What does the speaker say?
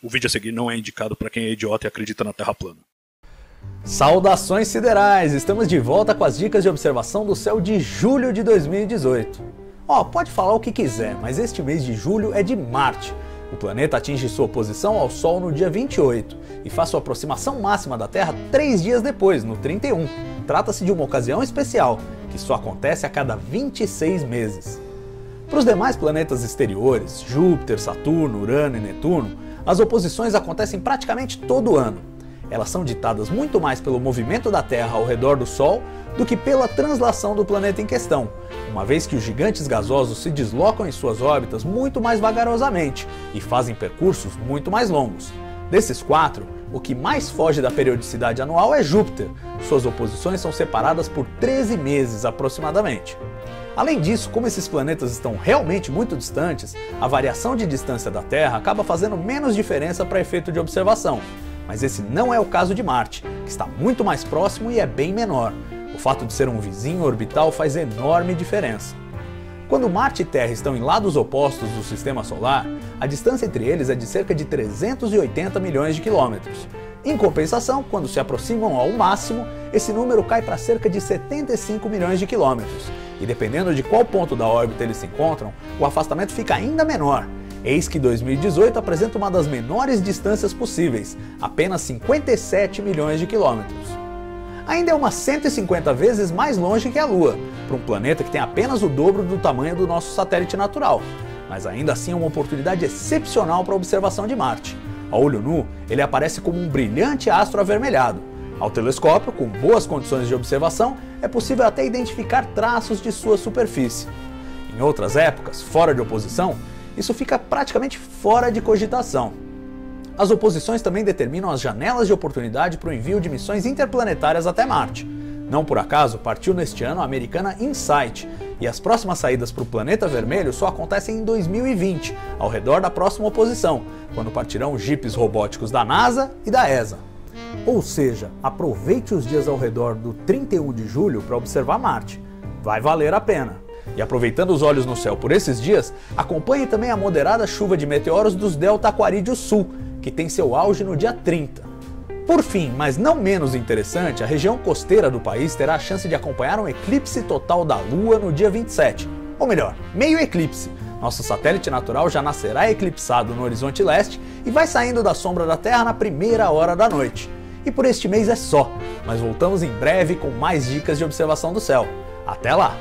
O vídeo a seguir não é indicado para quem é idiota e acredita na Terra plana. Saudações siderais! Estamos de volta com as dicas de observação do céu de julho de 2018. Ó, oh, pode falar o que quiser, mas este mês de julho é de Marte. O planeta atinge sua posição ao Sol no dia 28 e faz sua aproximação máxima da Terra três dias depois, no 31. Trata-se de uma ocasião especial, que só acontece a cada 26 meses. Para os demais planetas exteriores, Júpiter, Saturno, Urano e Netuno, as oposições acontecem praticamente todo ano. Elas são ditadas muito mais pelo movimento da Terra ao redor do Sol do que pela translação do planeta em questão, uma vez que os gigantes gasosos se deslocam em suas órbitas muito mais vagarosamente e fazem percursos muito mais longos. Desses quatro, o que mais foge da periodicidade anual é Júpiter. Suas oposições são separadas por 13 meses aproximadamente. Além disso, como esses planetas estão realmente muito distantes, a variação de distância da Terra acaba fazendo menos diferença para efeito de observação. Mas esse não é o caso de Marte, que está muito mais próximo e é bem menor. O fato de ser um vizinho orbital faz enorme diferença. Quando Marte e Terra estão em lados opostos do sistema solar, a distância entre eles é de cerca de 380 milhões de quilômetros. Em compensação, quando se aproximam ao máximo, esse número cai para cerca de 75 milhões de quilômetros, e dependendo de qual ponto da órbita eles se encontram, o afastamento fica ainda menor. Eis que 2018 apresenta uma das menores distâncias possíveis, apenas 57 milhões de quilômetros. Ainda é umas 150 vezes mais longe que a Lua, para um planeta que tem apenas o dobro do tamanho do nosso satélite natural, mas ainda assim é uma oportunidade excepcional para a observação de Marte. A olho nu, ele aparece como um brilhante astro avermelhado, ao telescópio, com boas condições de observação, é possível até identificar traços de sua superfície. Em outras épocas, fora de oposição, isso fica praticamente fora de cogitação. As oposições também determinam as janelas de oportunidade para o envio de missões interplanetárias até Marte. Não por acaso, partiu neste ano a americana InSight, e as próximas saídas para o planeta vermelho só acontecem em 2020, ao redor da próxima oposição, quando partirão jipes robóticos da NASA e da ESA. Ou seja, aproveite os dias ao redor do 31 de julho para observar Marte. Vai valer a pena. E aproveitando os olhos no céu por esses dias, acompanhe também a moderada chuva de meteoros dos Delta Aquarídeo Sul, que tem seu auge no dia 30. Por fim, mas não menos interessante, a região costeira do país terá a chance de acompanhar um eclipse total da Lua no dia 27. Ou melhor, meio eclipse. Nosso satélite natural já nascerá eclipsado no horizonte leste e vai saindo da sombra da Terra na primeira hora da noite. E por este mês é só, mas voltamos em breve com mais dicas de observação do céu. Até lá!